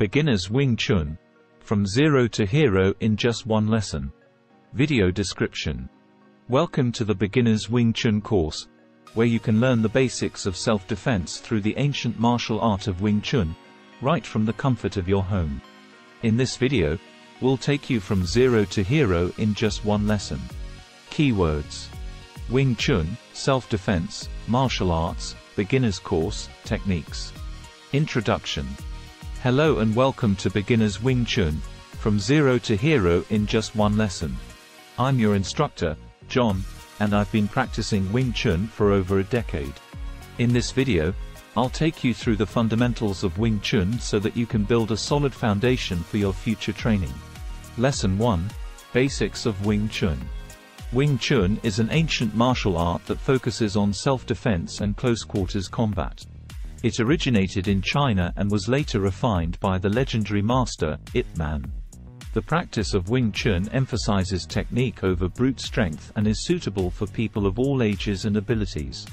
Beginner's Wing Chun. From zero to hero in just one lesson. Video description. Welcome to the Beginner's Wing Chun course, where you can learn the basics of self-defense through the ancient martial art of Wing Chun, right from the comfort of your home. In this video, we'll take you from zero to hero in just one lesson. Keywords. Wing Chun, self-defense, martial arts, beginner's course, techniques. Introduction. Hello and welcome to Beginner's Wing Chun, from zero to hero in just one lesson. I'm your instructor, John, and I've been practicing Wing Chun for over a decade. In this video, I'll take you through the fundamentals of Wing Chun so that you can build a solid foundation for your future training. Lesson 1. Basics of Wing Chun. Wing Chun is an ancient martial art that focuses on self-defense and close-quarters combat. It originated in China and was later refined by the legendary master, Ip Man. The practice of Wing Chun emphasizes technique over brute strength and is suitable for people of all ages and abilities.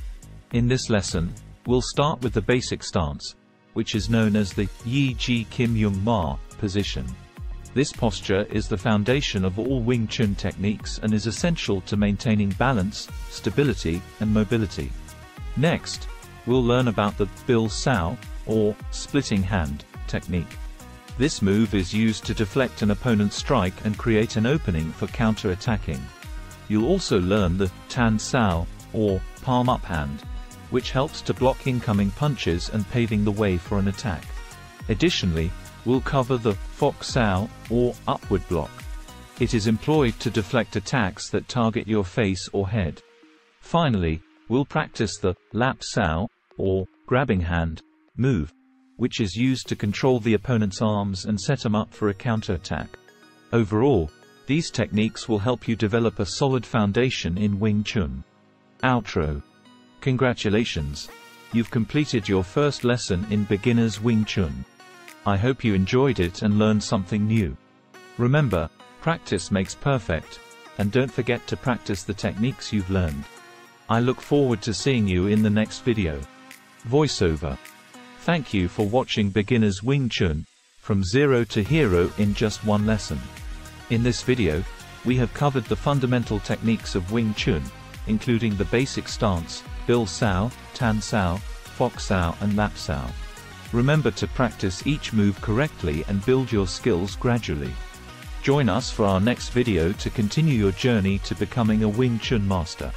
In this lesson, we'll start with the basic stance, which is known as the Yi Ji Kim Yung Ma position. This posture is the foundation of all Wing Chun techniques and is essential to maintaining balance, stability, and mobility. Next, we'll learn about the Bil Sao, or splitting hand, technique. This move is used to deflect an opponent's strike and create an opening for counter-attacking. You'll also learn the Tan Sao, or palm-up hand, which helps to block incoming punches and paving the way for an attack. Additionally, we'll cover the Fox Sao, or upward block. It is employed to deflect attacks that target your face or head. Finally, we'll practice the Lap Sao, or grabbing hand, move, which is used to control the opponent's arms and set him up for a counterattack. Overall, these techniques will help you develop a solid foundation in Wing Chun. Outro. Congratulations! You've completed your first lesson in Beginner's Wing Chun. I hope you enjoyed it and learned something new. Remember, practice makes perfect, and don't forget to practice the techniques you've learned. I look forward to seeing you in the next video. Voiceover. Thank you for watching Beginner's Wing Chun, from zero to hero in just one lesson. In this video, we have covered the fundamental techniques of Wing Chun, including the basic stance, Bil Sao, Tan Sao, Fox Sao and Lap Sao. Remember to practice each move correctly and build your skills gradually. Join us for our next video to continue your journey to becoming a Wing Chun master.